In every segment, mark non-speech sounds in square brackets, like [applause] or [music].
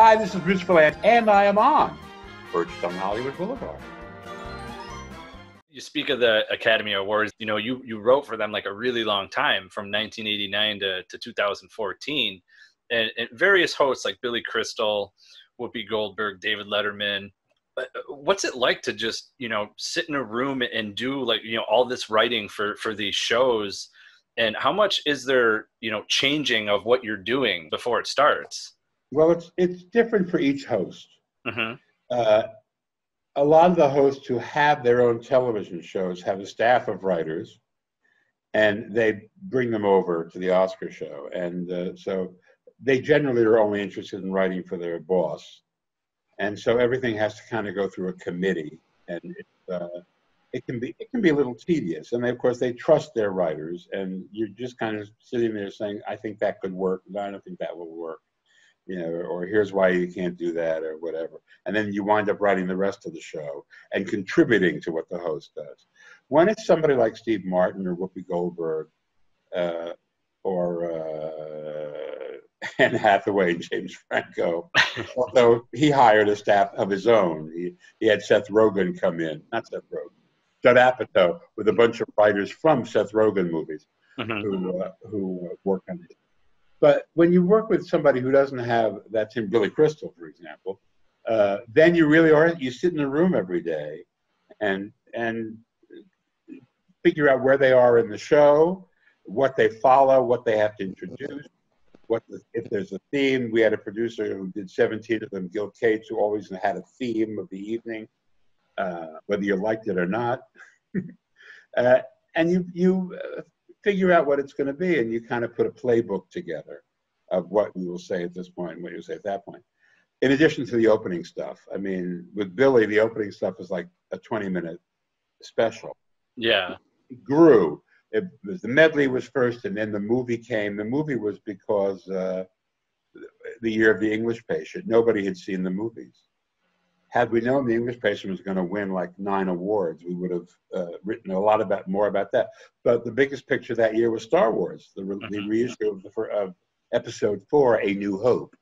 Hi, this is Bruce Vilanch, and I am on Perched on Hollywood Boulevard. You speak of the Academy Awards. You know, you you wrote for them like a really long time, from 1989 to, to 2014, and, and various hosts like Billy Crystal, Whoopi Goldberg, David Letterman. Uh, what's it like to just you know sit in a room and do like you know all this writing for for these shows? And how much is there you know changing of what you're doing before it starts? Well, it's it's different for each host. Mm-hmm. Uh, a lot of the hosts who have their own television shows have a staff of writers, and they bring them over to the Oscar show, and uh, so they generally are only interested in writing for their boss, and so everything has to kind of go through a committee, and it, uh, it can be it can be a little tedious, and they, of course they trust their writers, and you're just kind of sitting there saying, I think that could work, I don't think that will work you know, or here's why you can't do that, or whatever. And then you wind up writing the rest of the show and contributing to what the host does. When it's somebody like Steve Martin or Whoopi Goldberg, uh, or uh, [laughs] Anne Hathaway and James Franco, [laughs] although he hired a staff of his own. He, he had Seth Rogen come in, not Seth Rogen, Judd Apatow, with a bunch of writers from Seth Rogen movies mm-hmm. who, uh, who work on it but when you work with somebody who doesn't have, that's in Billy Crystal, for example, uh, then you really are, you sit in the room every day and, and figure out where they are in the show, what they follow, what they have to introduce, what the, if there's a theme. We had a producer who did 17 of them, Gil Cates, who always had a theme of the evening, uh, whether you liked it or not. [laughs] uh, and you, you uh, figure out what it's going to be, and you kind of put a playbook together of what we will say at this point and what you will say at that point. In addition to the opening stuff, I mean, with Billy, the opening stuff is like a 20 minute special. Yeah. It grew. It was, the medley was first, and then the movie came. The movie was because uh, the year of the English patient. Nobody had seen the movies had we known the English patient was going to win like nine awards, we would have uh, written a lot about more about that. But the biggest picture that year was Star Wars, the, mm-hmm. the reissue of, the, of Episode Four, A New Hope,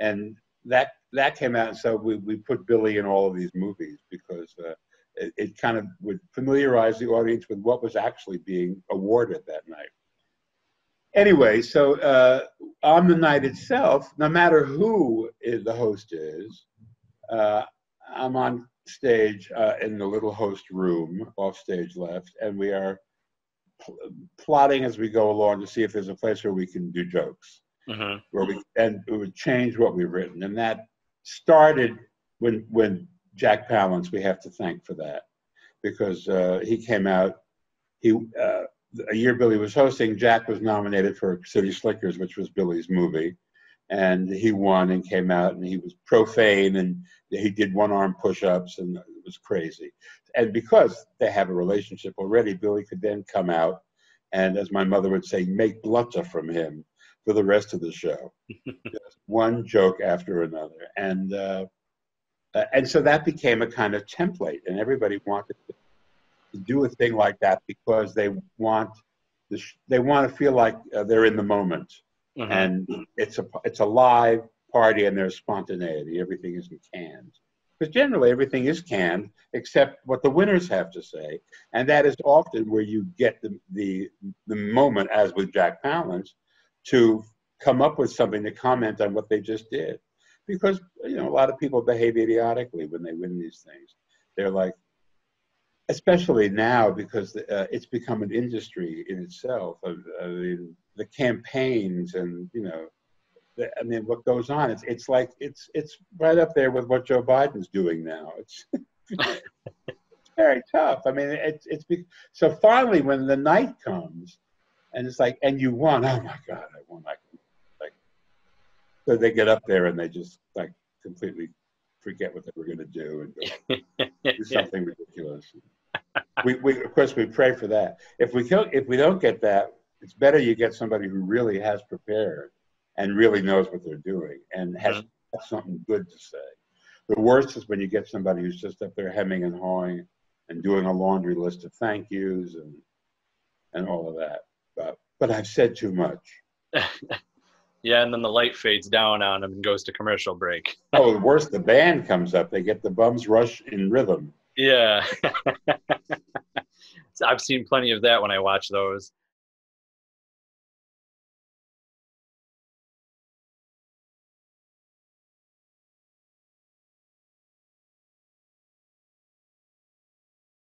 and that that came out. And so we we put Billy in all of these movies because uh, it, it kind of would familiarize the audience with what was actually being awarded that night. Anyway, so uh, on the night itself, no matter who the host is, uh, I'm on stage uh, in the little host room off stage left, and we are pl- plotting as we go along to see if there's a place where we can do jokes, mm-hmm. where we and it would change what we've written, and that started when when Jack Palance. We have to thank for that because uh, he came out. He uh, a year Billy was hosting, Jack was nominated for City Slickers, which was Billy's movie and he won and came out and he was profane and he did one arm push-ups and it was crazy. And because they have a relationship already billy could then come out and as my mother would say make blutter from him for the rest of the show. [laughs] Just one joke after another. And uh, and so that became a kind of template and everybody wanted to, to do a thing like that because they want the sh- they want to feel like uh, they're in the moment mm-hmm. and it's a it's a live party and there's spontaneity. Everything isn't canned because generally everything is canned except what the winners have to say, and that is often where you get the the, the moment, as with Jack Palance, to come up with something to comment on what they just did, because you know a lot of people behave idiotically when they win these things. They're like, especially now because uh, it's become an industry in itself. I, I mean, the campaigns and you know the, i mean what goes on. It's it's like it's it's right up there with what joe biden's doing now. It's it's [laughs] very tough. I mean it's it's so finally when the night comes and it's like and you won oh my god i won like like so they get up there and they just like completely forget what they were going to do and [laughs] do something ridiculous. We, we of course we pray for that. If we can, if we don't get that it's better you get somebody who really has prepared and really knows what they're doing and has something good to say. The worst is when you get somebody who's just up there hemming and hawing and doing a laundry list of thank yous and and all of that. But but I've said too much. [laughs] Yeah, and then the light fades down on them and goes to commercial break. [laughs] oh, the worst, the band comes up. They get the bums rush in rhythm. Yeah. [laughs] I've seen plenty of that when I watch those.